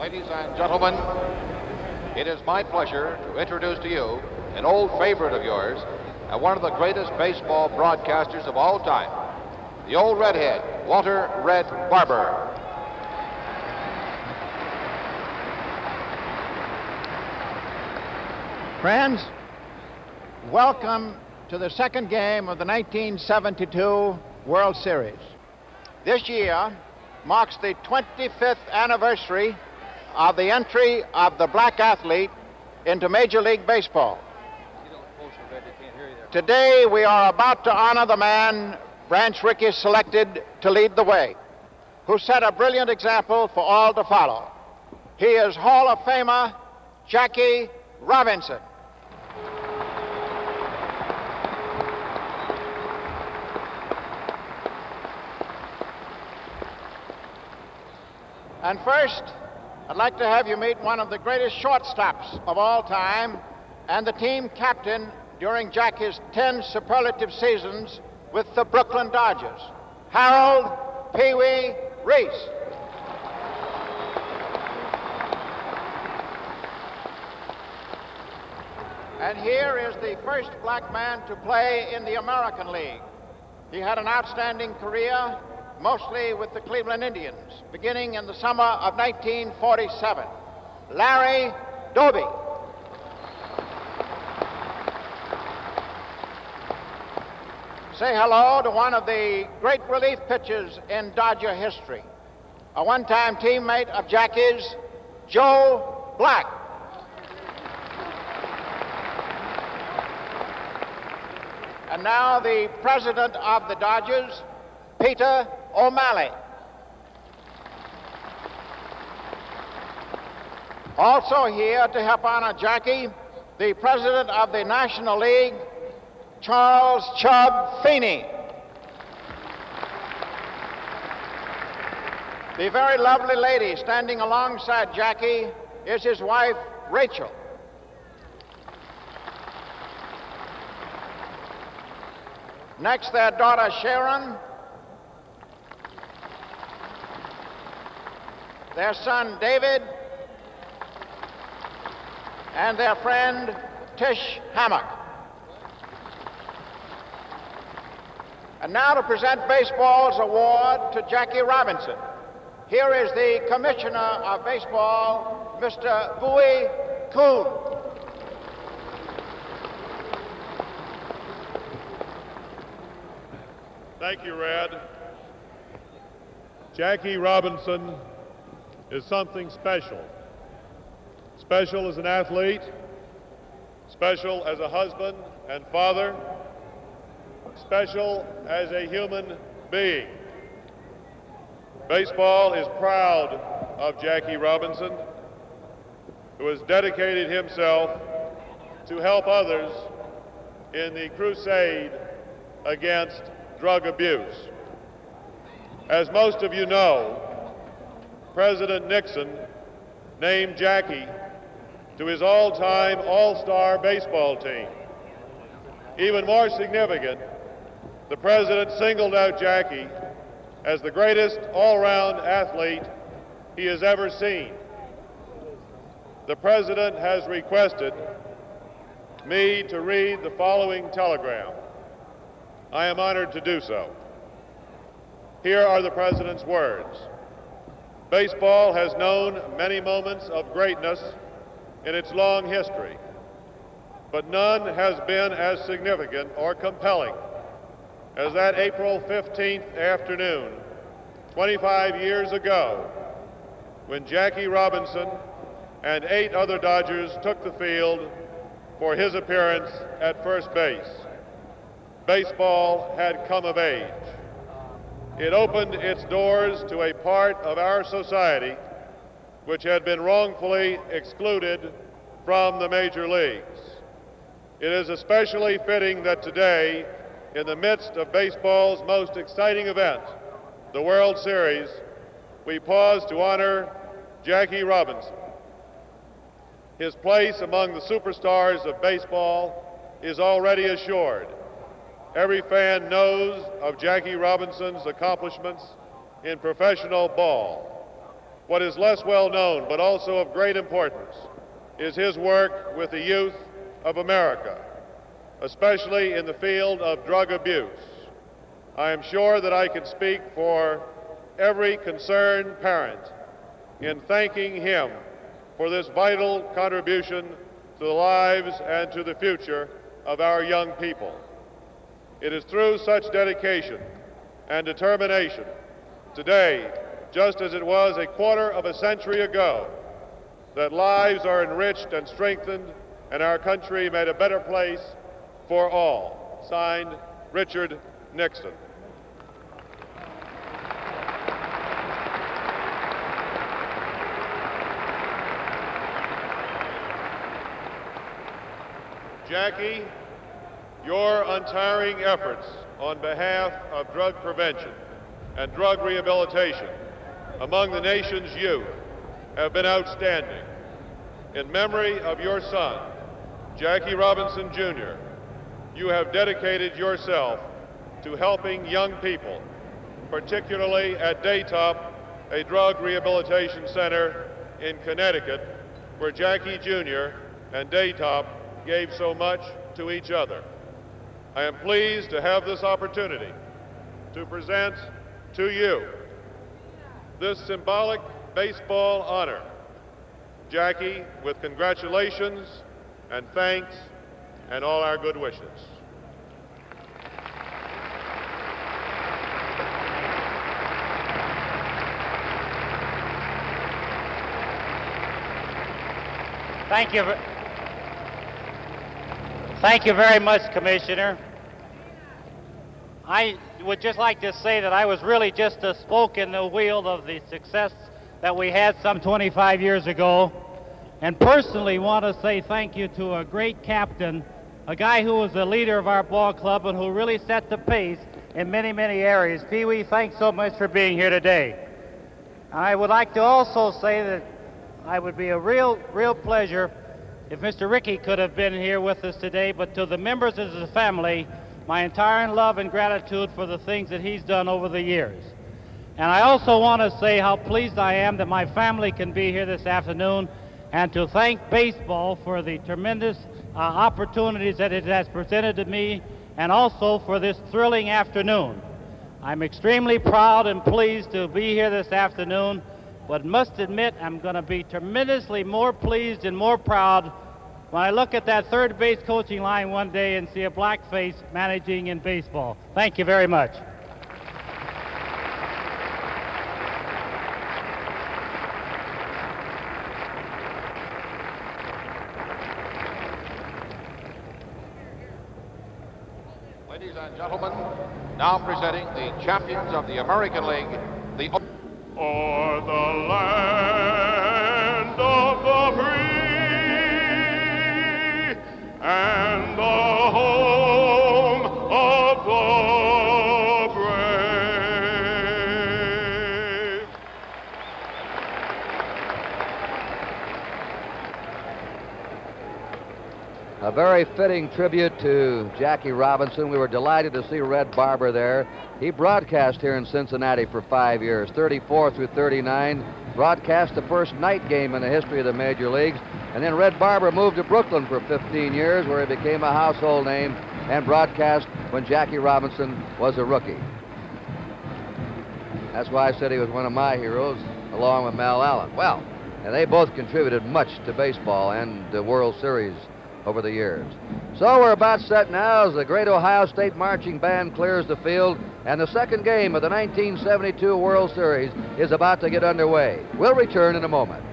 Ladies and gentlemen, it is my pleasure to introduce to you an old favorite of yours and one of the greatest baseball broadcasters of all time, the old redhead, Walter Red Barber. Friends, welcome to the second game of the 1972 World Series. This year marks the 25th anniversary of the entry of the black athlete into Major League Baseball. Today we are about to honor the man Branch Rickey selected to lead the way, who set a brilliant example for all to follow. He is Hall of Famer Jackie Robinson. And first, I'd like to have you meet one of the greatest shortstops of all time and the team captain during Jackie's 10 superlative seasons with the Brooklyn Dodgers, Harold Pee Wee Reese. And here is the first black man to play in the American League. He had an outstanding career mostly with the Cleveland Indians, beginning in the summer of 1947. Larry Doby. Say hello to one of the great relief pitchers in Dodger history, a one time teammate of Jackie's, Joe Black. And now the president of the Dodgers, Peter O'Malley. Also here to help honor Jackie, the president of the National League, Charles Chub Feeney. The very lovely lady standing alongside Jackie is his wife, Rachel. Next, their daughter, Sharon, their son David, and their friend Tish Hammock. And now to present baseball's award to Jackie Robinson. Here is the Commissioner of Baseball, Mr. Bowie Kuhn. Thank you, Red. Jackie Robinson is something special. Special as an athlete, special as a husband and father, special as a human being. Baseball is proud of Jackie Robinson, who has dedicated himself to help others in the crusade against drug abuse. As most of you know, President Nixon named Jackie to his all-time all-star baseball team. Even more significant, the president singled out Jackie as the greatest all-round athlete he has ever seen. The president has requested me to read the following telegram. I am honored to do so. Here are the president's words. Baseball has known many moments of greatness in its long history, but none has been as significant or compelling as that April 15th afternoon, 25 years ago, when Jackie Robinson and eight other Dodgers took the field for his appearance at first base. Baseball had come of age. It opened its doors to a part of our society which had been wrongfully excluded from the major leagues. It is especially fitting that today, in the midst of baseball's most exciting event, the World Series, we pause to honor Jackie Robinson. His place among the superstars of baseball is already assured. Every fan knows of Jackie Robinson's accomplishments in professional ball. What is less well known, but also of great importance, is his work with the youth of America, especially in the field of drug abuse. I am sure that I can speak for every concerned parent in thanking him for this vital contribution to the lives and to the future of our young people. It is through such dedication and determination today, just as it was a quarter of a century ago, that lives are enriched and strengthened and our country made a better place for all. Signed, Richard Nixon. Jackie, your untiring efforts on behalf of drug prevention and drug rehabilitation among the nation's youth have been outstanding. In memory of your son, Jackie Robinson Jr., you have dedicated yourself to helping young people, particularly at Daytop, a drug rehabilitation center in Connecticut, where Jackie Jr. and Daytop gave so much to each other. I am pleased to have this opportunity to present to you this symbolic baseball honor. Jackie, with congratulations and thanks and all our good wishes. Thank you. Thank you very much, Commissioner. I would just like to say that I was really just a spoke in the wheel of the success that we had some 25 years ago, and personally want to say thank you to a great captain, a guy who was the leader of our ball club and who really set the pace in many, many areas. Pee Wee, thanks so much for being here today. I would like to also say that I would be a real, real pleasure if Mr. Rickey could have been here with us today, but to the members of the family, my entire love and gratitude for the things that he's done over the years. And I also want to say how pleased I am that my family can be here this afternoon and to thank baseball for the tremendous uh, opportunities that it has presented to me and also for this thrilling afternoon. I'm extremely proud and pleased to be here this afternoon but must admit I'm going to be tremendously more pleased and more proud when I look at that third base coaching line one day and see a black face managing in baseball. Thank you very much. Ladies and gentlemen, now presenting the champions of the American League, or the land A very fitting tribute to Jackie Robinson. We were delighted to see Red Barber there. He broadcast here in Cincinnati for five years, 34 through 39. Broadcast the first night game in the history of the major leagues. And then Red Barber moved to Brooklyn for 15 years, where he became a household name and broadcast when Jackie Robinson was a rookie. That's why I said he was one of my heroes, along with Mel Allen. Well, and they both contributed much to baseball and the World Series over the years. So we're about set now as the great Ohio State marching band clears the field, and the second game of the 1972 World Series is about to get underway. We'll return in a moment.